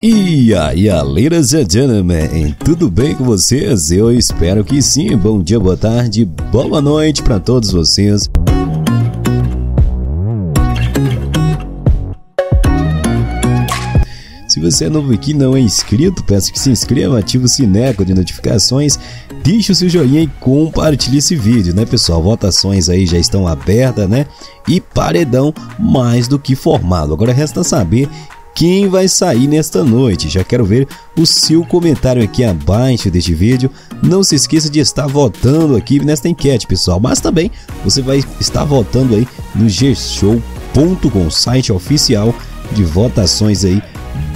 E aí, ladies and gentlemen, tudo bem com vocês? Eu espero que sim. Bom dia, boa tarde, boa noite para todos vocês. Se você é novo aqui e não é inscrito, peço que se inscreva, ative o sineco de notificações, deixe o seu joinha e compartilhe esse vídeo, né pessoal? Votações aí já estão abertas, né? E paredão mais do que formado. Agora resta saber quem vai sair nesta noite. Já quero ver o seu comentário aqui abaixo deste vídeo. Não se esqueça de estar votando aqui nesta enquete, pessoal. Mas também você vai estar votando aí no gshow.com, site oficial de votações aí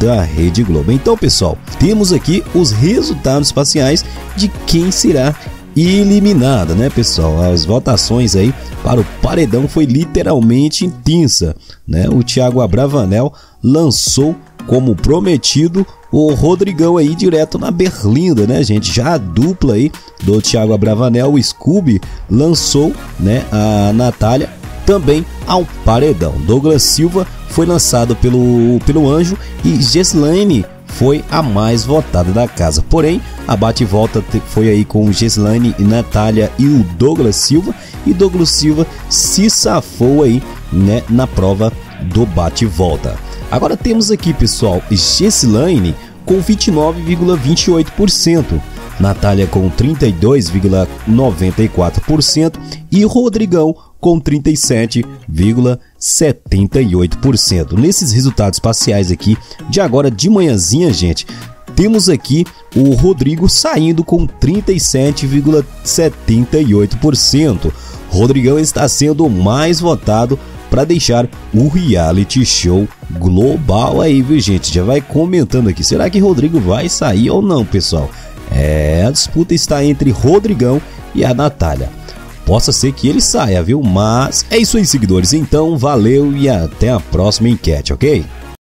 da Rede Globo. Então, pessoal, temos aqui os resultados parciais de quem será eliminada, né, pessoal? As votações aí para o paredão foi literalmente intensa, né? O Thiago Abravanel lançou como prometido o Rodrigão aí direto na Berlinda, né, gente? Já a dupla aí do Thiago Abravanel, o Scooby, lançou, né, a Natália também ao paredão. Douglas Silva foi lançado pelo, pelo Anjo e Geslaine foi a mais votada da casa. Porém, a bate-volta foi aí com Gislaine e Natália e o Douglas Silva. E Douglas Silva se safou aí né, na prova do bate-volta. Agora temos aqui, pessoal, Gislaine com 29,28%. Natália com 32,94% e Rodrigão com 37,78%. Nesses resultados parciais aqui de agora de manhãzinha, gente, temos aqui o Rodrigo saindo com 37,78%. Rodrigão está sendo o mais votado para deixar o reality show global aí, viu, gente? Já vai comentando aqui. Será que Rodrigo vai sair ou não, pessoal? É, a disputa está entre Rodrigão e a Natália. Possa ser que ele saia, viu? Mas é isso aí, seguidores. Então, valeu e até a próxima enquete, ok?